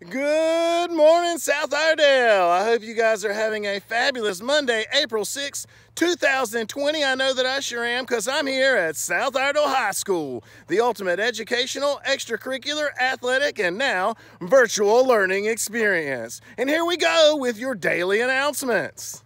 Good morning, South Iredell. I hope you guys are having a fabulous Monday, April 6, 2020. I know that I sure am because I'm here at South Iredell High School, the ultimate educational, extracurricular, athletic, and now virtual learning experience. And here we go with your daily announcements.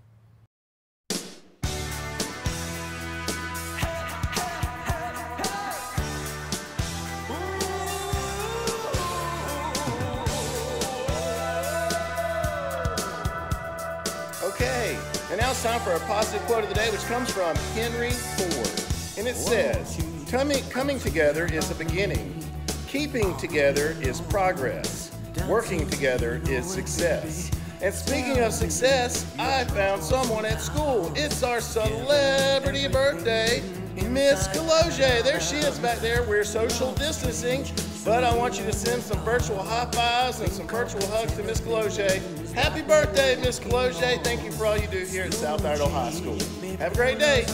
And now it's time for our positive quote of the day, which comes from Henry Ford. And it says, coming, coming together is a beginning. Keeping together is progress. Working together is success. And speaking of success, I found someone at school. It's our celebrity birthday, Miss Kaloje. There she is back there. We're social distancing, but I want you to send some virtual high fives and some virtual hugs to Miss Kaloje. Happy birthday, Miss Kaloje. Thank you for all you do here at South Iredell High School. Have a great day.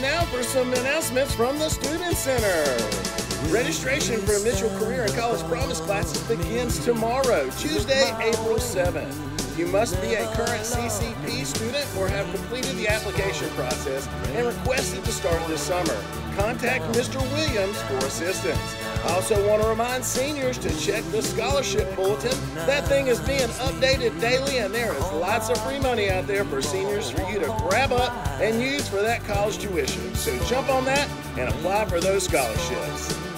Now for some announcements from the Student Center. Registration for initial career and college promise classes begins tomorrow, Tuesday, April 7th. You must be a current CCP student or have completed the application process and requested to start this summer. Contact Mr. Williams for assistance. I also want to remind seniors to check the scholarship bulletin. That thing is being updated daily, and there is lots of free money out there for seniors for you to grab up and use for that college tuition. So jump on that and apply for those scholarships.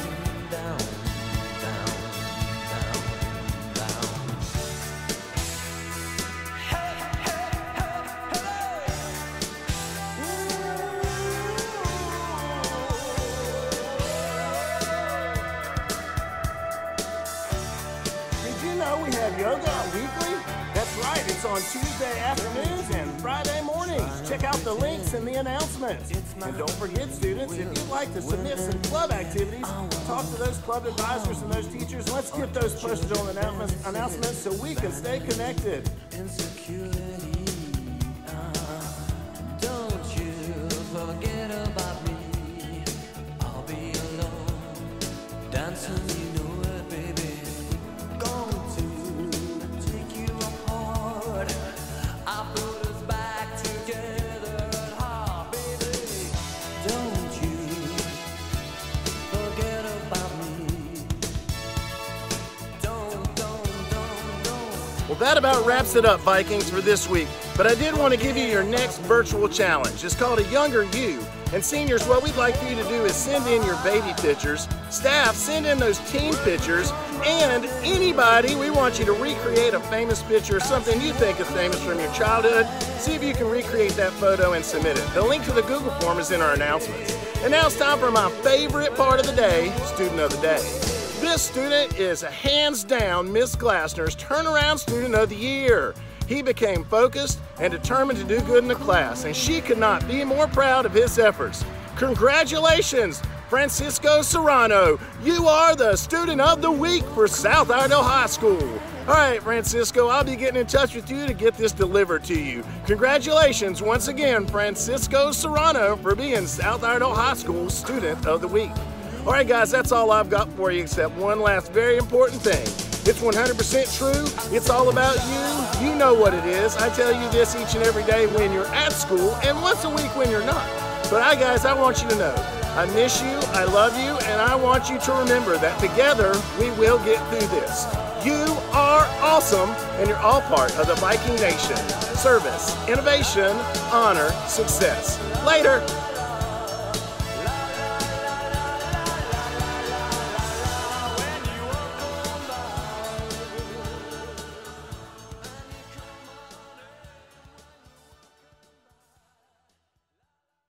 On Tuesday afternoons and Friday mornings. Check out the links in the announcements. And don't forget, students, if you'd like to submit some club activities, talk to those club advisors and those teachers. Let's get those posted on announcements, announcements so we can stay connected. Well, that about wraps it up, Vikings, for this week. But I did want to give you your next virtual challenge. It's called a Younger You. And seniors, what we'd like for you to do is send in your baby pictures. Staff, send in those teen pictures. And anybody, we want you to recreate a famous picture, or something you think is famous from your childhood. See if you can recreate that photo and submit it. The link to the Google form is in our announcements. And now it's time for my favorite part of the day, Student of the Day. This student is a hands down Miss Glassner's turnaround student of the year. He became focused and determined to do good in the class, and she could not be more proud of his efforts. Congratulations, Francisco Serrano. You are the student of the week for South Iredell High School. All right, Francisco, I'll be getting in touch with you to get this delivered to you. Congratulations once again, Francisco Serrano, for being South Iredell High School Student of the Week. All right, guys, that's all I've got for you except one last very important thing. It's 100% true. It's all about you. You know what it is. I tell you this each and every day when you're at school and once a week when you're not. But I, guys, I want you to know I miss you, I love you, and I want you to remember that together we will get through this. You are awesome, and you're all part of the Viking Nation. Service, innovation, honor, success. Later.